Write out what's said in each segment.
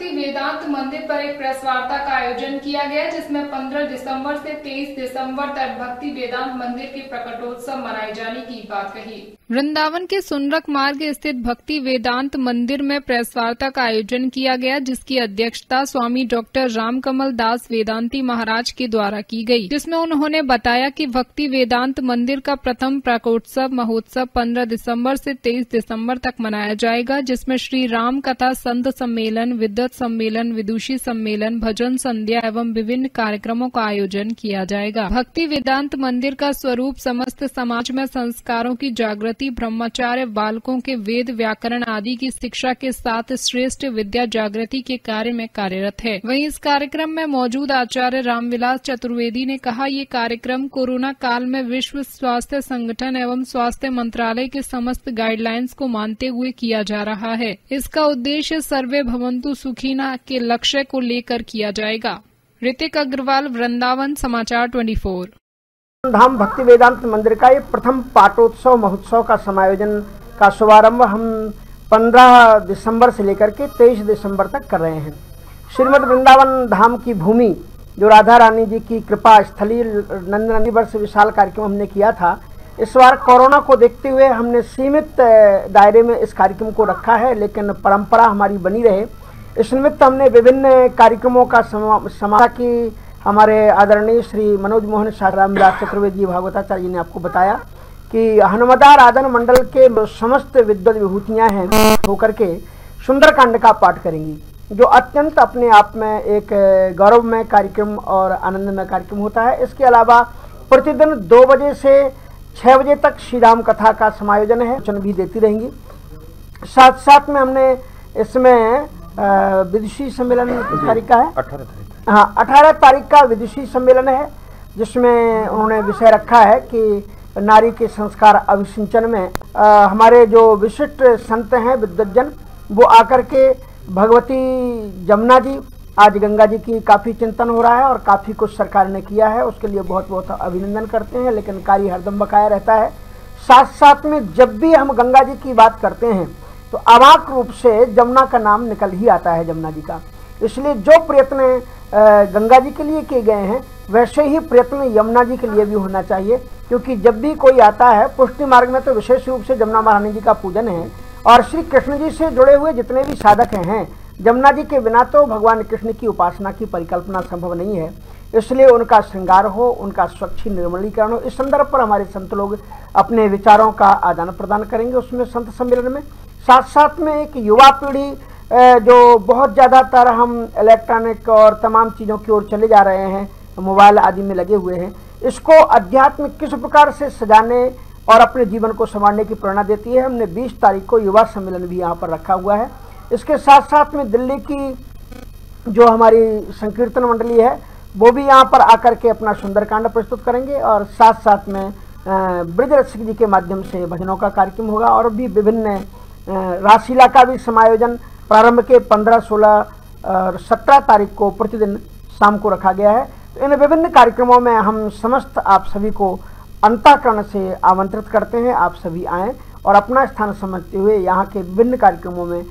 भक्ति वेदांत मंदिर पर एक प्रेस वार्ता का आयोजन किया गया, जिसमें 15 दिसंबर से 23 दिसंबर तक भक्ति वेदांत मंदिर के प्रकटोत्सव मनाए जाने की बात कही। वृंदावन के सुनरक मार्ग स्थित भक्ति वेदांत मंदिर में प्रेस वार्ता का आयोजन किया गया, जिसकी अध्यक्षता स्वामी डॉक्टर रामकमल दास वेदांती महाराज के द्वारा की गई, जिसमें उन्होंने बताया कि भक्ति वेदांत मंदिर का प्रथम प्रकोत्सव महोत्सव 15 दिसंबर से 23 दिसंबर तक मनाया जाएगा, जिसमें श्री राम कथा संत सम्मेलन, विद्वत सम्मेलन, विदुषी सम्मेलन, भजन संध्या एवं विभिन्न कार्यक्रमों का आयोजन किया जाएगा। भक्ति वेदांत मंदिर का स्वरूप समस्त समाज में संस्कारों की जागृति, ब्रह्मचार्य बालकों के वेद व्याकरण आदि की शिक्षा के साथ श्रेष्ठ विद्या जागृति के कार्य में कार्यरत है। वहीं इस कार्यक्रम में मौजूद आचार्य रामविलास चतुर्वेदी ने कहा, ये कार्यक्रम कोरोना काल में विश्व स्वास्थ्य संगठन एवं स्वास्थ्य मंत्रालय के समस्त गाइडलाइंस को मानते हुए किया जा रहा है। इसका उद्देश्य सर्वे भवंतु सुखीना के लक्ष्य को लेकर किया जाएगा। ऋतिक अग्रवाल, वृंदावन, समाचार 24 धाम भक्ति वेदांत मंदिर का ये प्रथम पाटोत्सव महोत्सव का समायोजन का शुभारंभ हम 15 दिसंबर से लेकर के 23 दिसंबर तक कर रहे हैं। श्रीमद वृंदावन धाम की भूमि, जो राधा रानी जी की कृपा स्थली नंदनंदी वर्ष विशाल कार्यक्रम हमने किया था, इस बार कोरोना को देखते हुए हमने सीमित दायरे में इस कार्यक्रम को रखा है, लेकिन परंपरा हमारी बनी रहे। इस निमित्त हमने विभिन्न कार्यक्रमों का समा की हमारे आदरणीय श्री मनोज मोहन शाह रामदास चतुर्वेदी भागवताचार्य ने आपको बताया कि हनुमदा राधन मंडल के समस्त विद्वत विभूतियाँ हैं, होकर के सुंदरकांड का पाठ करेंगी, जो अत्यंत अपने आप में एक गौरवमय कार्यक्रम और आनंदमय कार्यक्रम होता है। इसके अलावा प्रतिदिन दो बजे से छः बजे तक श्री राम कथा का समायोजन है, वचन भी देती रहेंगी। साथ साथ में हमने इसमें विदुषी सम्मेलन तारीख का है? अठारह तारीख हाँ अठारह तारीख का विदुषी सम्मेलन है जिसमें उन्होंने विषय रखा है कि नारी के संस्कार अभिसिंचन में आ, हमारे जो विशिष्ट संत हैं विद्वजन वो आकर के भगवती जमुना जी आज गंगा जी की काफ़ी चिंतन हो रहा है और काफ़ी कुछ सरकार ने किया है। उसके लिए बहुत बहुत अभिनंदन करते हैं लेकिन कार्य हरदम बकाया रहता है। साथ साथ में जब भी हम गंगा जी की बात करते हैं तो अवाक रूप से जमुना का नाम निकल ही आता है जमुना जी का। इसलिए जो प्रयत्न गंगा जी के लिए किए गए हैं, वैसे ही प्रयत्न यमुना जी के लिए भी होना चाहिए, क्योंकि जब भी कोई आता है, पुष्टि मार्ग में तो विशेष रूप से जमुना महारानी जी का पूजन है, और श्री कृष्ण जी से जुड़े हुए जितने भी साधक हैं, जमुना जी के बिना तो भगवान कृष्ण की उपासना की परिकल्पना संभव नहीं है। इसलिए उनका श्रृंगार हो, उनका स्वच्छ निर्मलीकरण हो, इस संदर्भ पर हमारे संत लोग अपने विचारों का आदान प्रदान करेंगे उसमें संत सम्मेलन में। साथ साथ में एक युवा पीढ़ी जो बहुत ज़्यादातर हम इलेक्ट्रॉनिक और तमाम चीज़ों की ओर चले जा रहे हैं मोबाइल आदि में लगे हुए हैं, इसको अध्यात्म किस प्रकार से सजाने और अपने जीवन को संवारने की प्रेरणा देती है, हमने 20 तारीख को युवा सम्मेलन भी यहाँ पर रखा हुआ है। इसके साथ साथ में दिल्ली की जो हमारी संकीर्तन मंडली है, वो भी यहाँ पर आकर के अपना सुंदरकांड प्रस्तुत करेंगे और साथ साथ में ब्रज रसिक जी के माध्यम से भजनों का कार्यक्रम होगा और भी विभिन्न राशिला का भी समायोजन प्रारंभ के 15, 16 और 17 तारीख को प्रतिदिन शाम को रखा गया है। तो इन विभिन्न कार्यक्रमों में हम समस्त आप सभी को अंताकरण से आमंत्रित करते हैं। आप सभी आएँ और अपना स्थान समझते हुए यहाँ के विभिन्न कार्यक्रमों में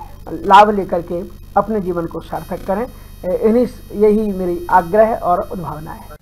लाभ लेकर के अपने जीवन को सार्थक करें। इन्हीं यही मेरी आग्रह और उद्भावना है।